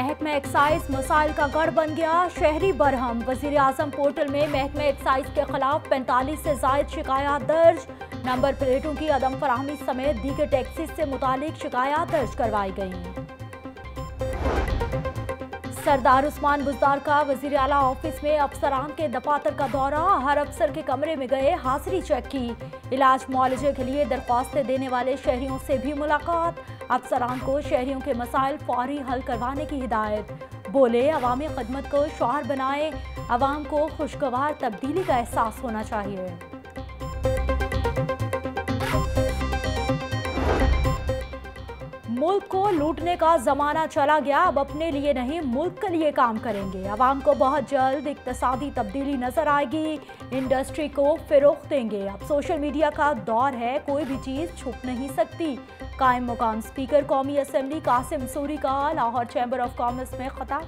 محکمہ ایکسائز مسائل کا گڑھ بن گیا۔ شہری برہم وزیر اعظم پورٹل میں محکمہ ایکسائز کے خلاف پینتالیس سے زائد شکایات درج۔ نمبر پلیٹوں کی عدم فراہمی سمیت دیگر ٹیکسیز سے متعلق شکایات درج کروائی گئیں۔ سردار عثمان بزدار کا وزیر اعلیٰ آفس میں افسران کے دفاتر کا دورہ، ہر افسر کے کمرے میں گئے حاضری چیک کی۔ علاج معالجے کے لیے درخواستیں دینے والے شہریوں سے بھی ملاقات۔ افسران کو شہریوں کے مسائل فوری حل کروانے کی ہدایت۔ بولے، عوامی خدمت کو شعار بنائے، عوام کو خوشگوار تبدیلی کا احساس ہونا چاہیے۔ ملک کو لوٹنے کا زمانہ چلا گیا، اب اپنے لیے نہیں، ملک کے لیے کام کریں گے۔ عوام کو بہت جلد اقتصادی تبدیلی نظر آئے گی۔ انڈسٹری کو فروغ دیں گے۔ اب سوشل میڈیا کا دور ہے، کوئی بھی چیز چھپ نہیں سکتی۔ قائم مقام سپیکر، قومی اسمبلی، قاسم سوری کا لاہور چیمبر آف کامرس میں خطاب۔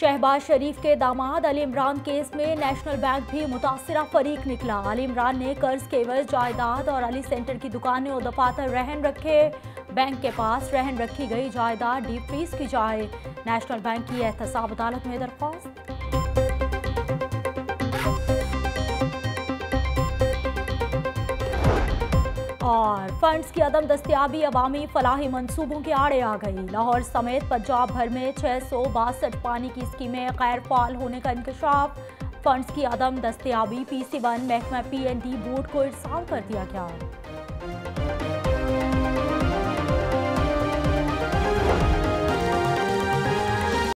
شہباز شریف کے داماد علی عمران کیس میں نیشنل بینک بھی متاثرہ فریق نکلا۔ علی عمران نے قرض کے عوض جائیداد اور علی سینٹر کی دکانیں اور دفاتر رہن رکھے۔ بینک کے پاس رہن رکھی گئی جائیداد ڈیپ فریز کی جائے۔ نیشنل بینک کی احتساب عدالت میں درخواست۔ اور فنڈز کی عدم دستیابی عوامی فلاحی منصوبوں کے آڑے آ گئی۔ لاہور سمیت پنجاب بھر میں چھ سو باسٹھ پانی کی اسکیمیں غیر فعال ہونے کا انکشاف۔ فنڈز کی عدم دستیابی پی سی ون، محکمہ پی این ڈی بورڈ کو ارسال کر دیا گیا۔